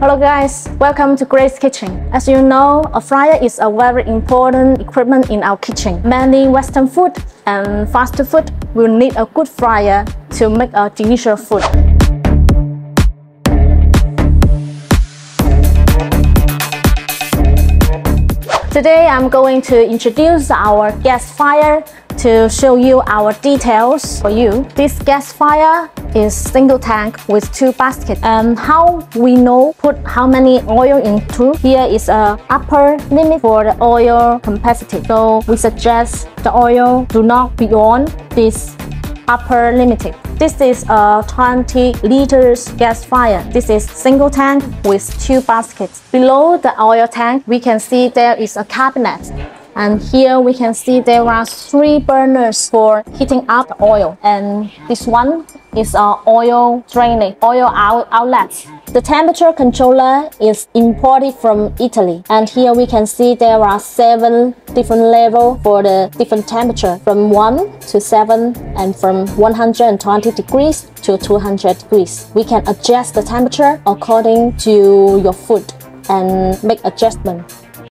Hello guys, welcome to Grace Kitchen. As you know, a fryer is a very important equipment in our kitchen. Many Western food and fast food will need a good fryer to make a delicious food. Today I'm going to introduce our gas fire to show you our details for you. This gas fire is single tank with two baskets. And um, how we know put how many oil into, here is a upper limit for the oil capacity. So we suggest the oil do not beyond this upper limit. This is a 20 liters gas fire. This is single tank with two baskets. Below the oil tank, we can see there is a cabinet. And here we can see there are three burners for heating up the oil. And this one is an oil drainage, oil out outlet. The temperature controller is imported from Italy. And here we can see there are seven different levels for the different temperature from 1 to 7 and from 120 degrees to 200 degrees. We can adjust the temperature according to your food and make adjustment.